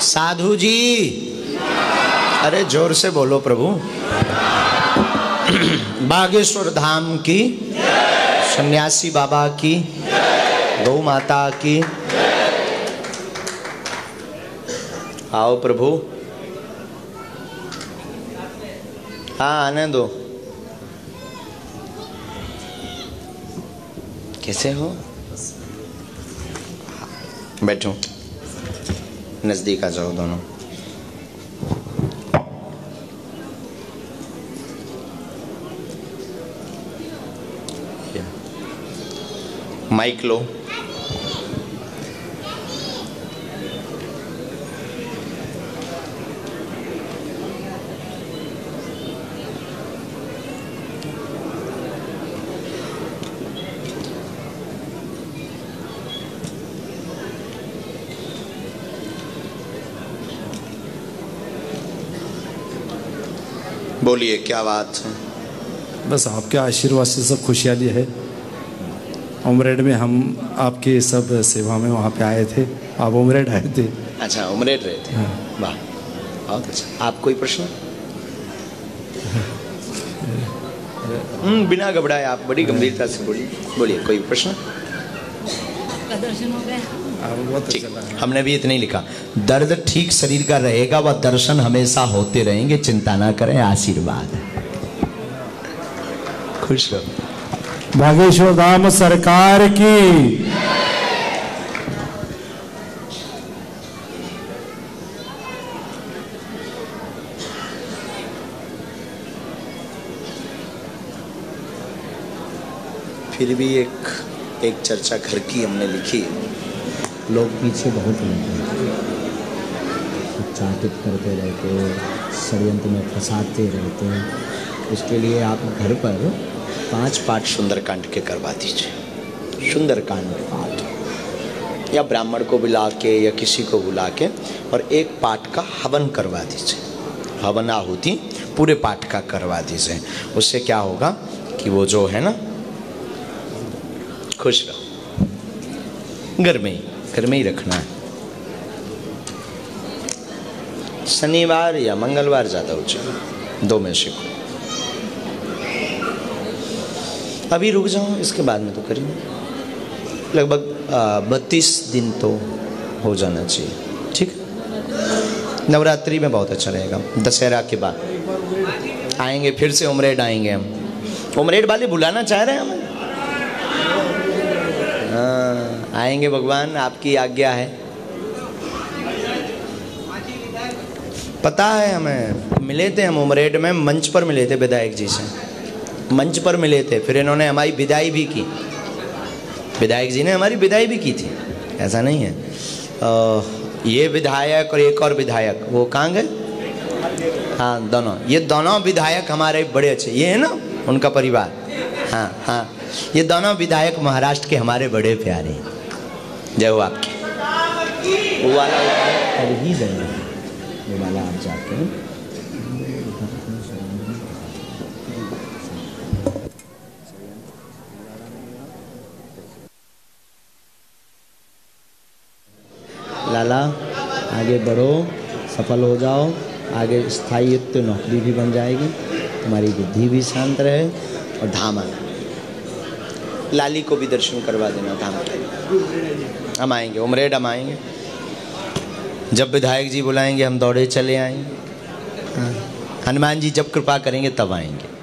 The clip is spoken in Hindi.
साधु जी। अरे, ज़ोर से बोलो प्रभु। बागेश्वर धाम की, सन्यासी बाबा की, गौ माता की। आओ प्रभु। हाँ आने दो कैसे हो? बैठो। नज़दीक आ जाओ दोनों। माइक लो। बोलिए क्या बात? है बस आपके आशीर्वाद से सब खुशहाली है। उमरेड में हम आपके सब सेवा में वहाँ पे आए थे। आप उमरेड आए थे। अच्छा उमरेड रहे थे। हाँ। वाह बहुत अच्छा। आप कोई प्रश्न? हम्म, बिना घबराए आप बड़ी गंभीरता से बोलिए। बोलिए कोई प्रश्न? दर्शन हो गया। ठीक। अच्छा हमने भी इतना ही लिखा। दर्द ठीक शरीर का रहेगा वह दर्शन हमेशा होते रहेंगे चिंता ना करें आशीर्वाद। खुश रहो। बागेश्वर धाम सरकार की। फिर भी एक एक चर्चा घर की हमने लिखी। लोग पीछे बहुत रहते हैं। चाटित करते रहते हैं, षडयंत्र में फंसाते रहते हैं। इसके लिए आप घर पर पाँच पाठ सुंदरकांड के करवा दीजिए। सुंदरकांड पाठ। या ब्राह्मण को बुला के या किसी को बुला के और एक पाठ का हवन करवा दीजिए। हवन आहुति पूरे पाठ का करवा दीजिए। उससे क्या होगा कि वो जो है ना, खुश रहो। घर में ही। घर में ही रखना है। शनिवार या मंगलवार ज़्यादा उचित दो में से कोई। अभी रुक जाओ इसके बाद में तो करेंगे। लगभग बत्तीस दिन तो हो जाना चाहिए। ठीक नवरात्रि में बहुत अच्छा रहेगा। दशहरा के बाद। आएँगे फिर से उमरेड आएँगे हम। उमरेड वाले बुलाना चाह रहे हैं हमें? हाँ, आएँगे भगवान आपकी आज्ञा है। पता है हमें मिले थे हम उमरेड में मंच पर मिले थे विधायक जी से। मंच पर मिले थे फिर इन्होंने हमारी विदाई भी की। विधायक जी ने हमारी विदाई भी की थी। ऐसा नहीं है। अ, ये विधायक और एक और विधायक वो कहाँ गए? हाँ दोनों। ये दोनों विधायक हमारे बड़े अच्छे ये है ना उनका परिवार। हाँ हाँ। ये दोनों विधायक महाराष्ट्र के हमारे बड़े प्यारे हैं। जय हो आपकी। वो वाला। कर ही देना वो वाला आप जाके। लाला, आगे बढ़ो, सफल हो जाओ। आगे स्थायित्व तो नौकरी भी बन जाएगी। तुम्हारी बुद्धि भी शांत रहे और धाम आना लाली को भी दर्शन करवा देना था। हम आएँगे, उमरेड हम आएँगे। जब विधायक जी बुलाएँगे, हम दौड़े चले आएँगे। हाँ। हनुमान जी जब कृपा करेंगे, तब आएँगे।